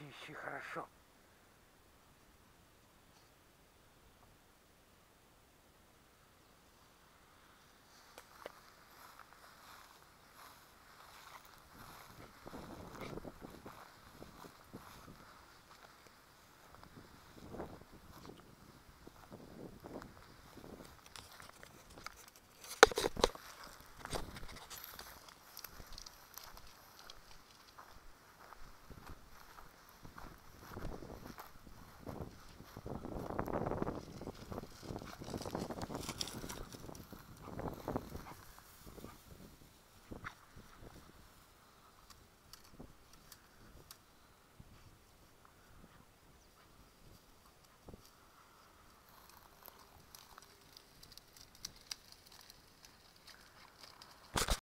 Ищи, хорошо.